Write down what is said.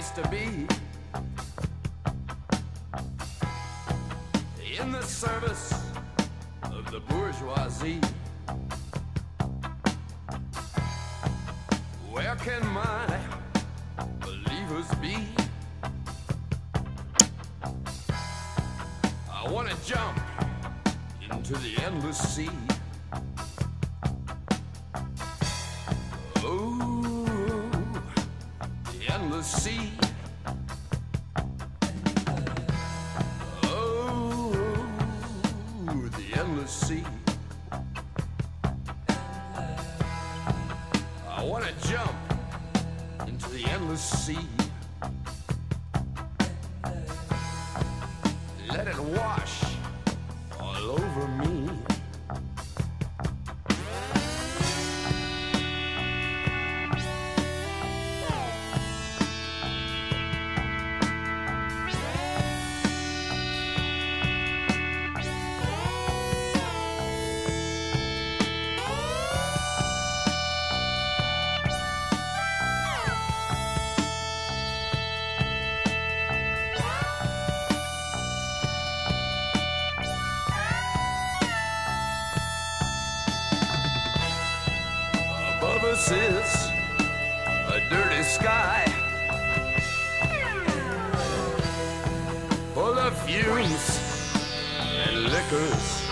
place to be. In the service of the bourgeoisie. Where can my believers be? I wanna jump into the endless sea. The endless sea. Oh, the endless sea. I wanna jump into the endless sea. Let it wash all over me. Is a dirty sky full of fumes and liquors.